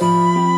Música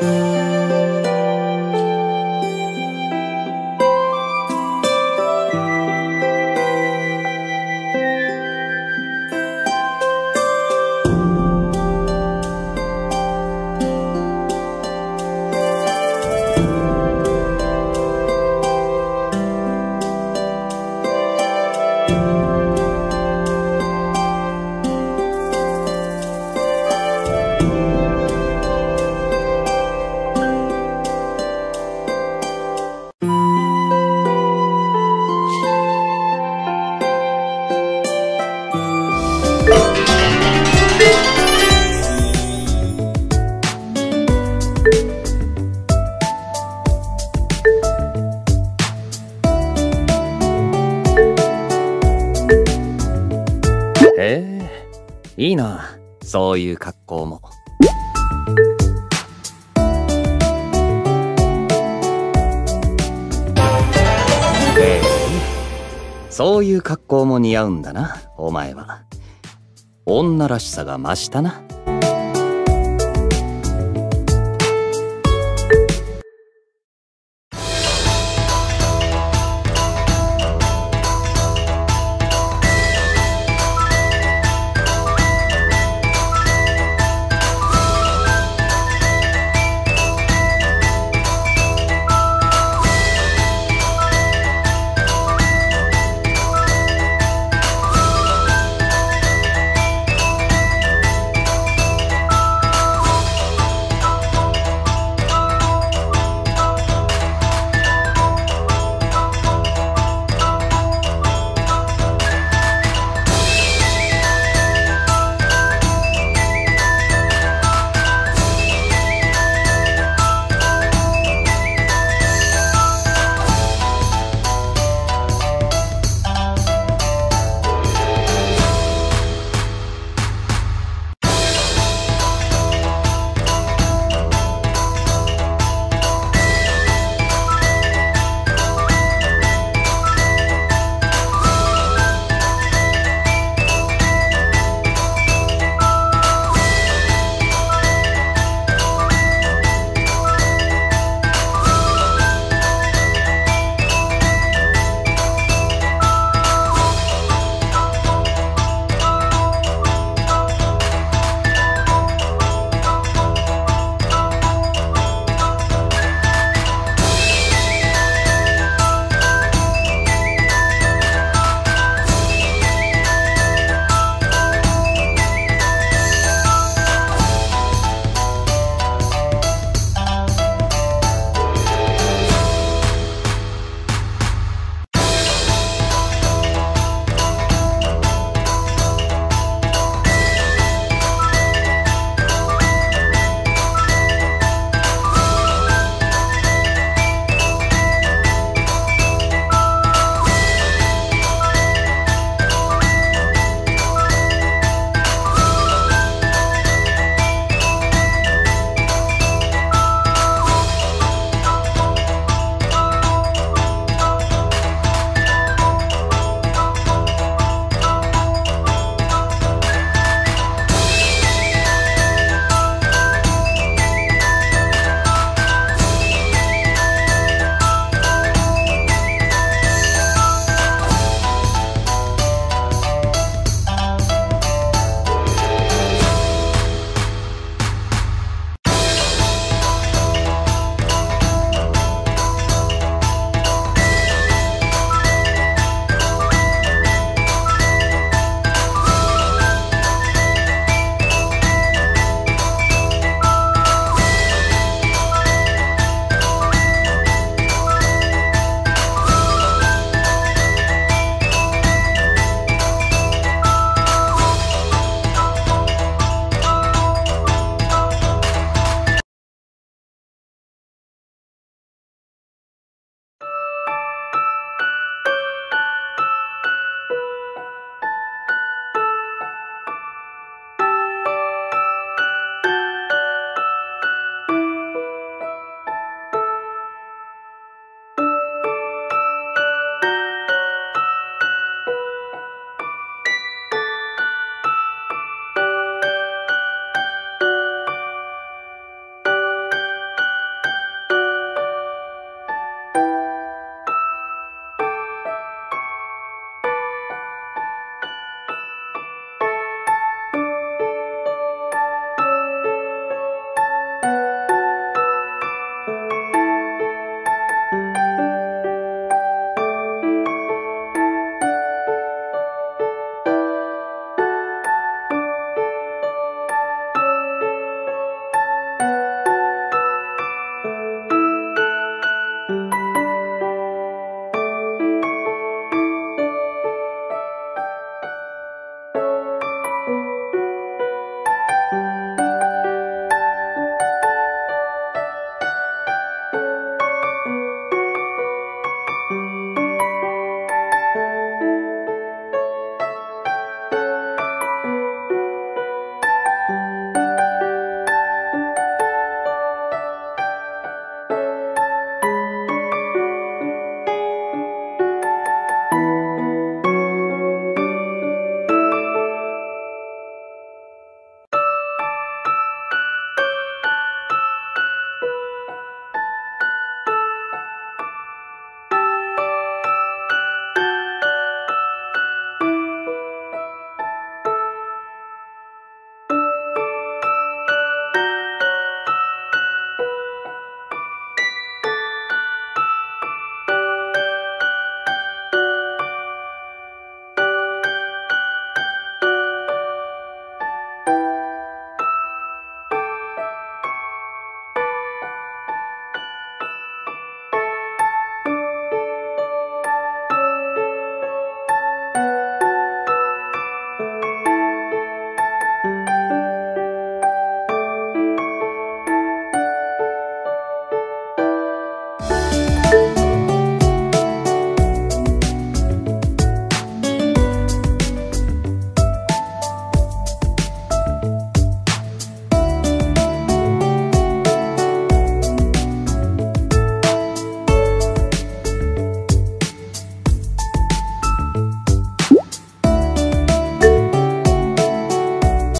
Música そういう格好も。ええそういう格好も似合うんだなお前は。女らしさが増したな。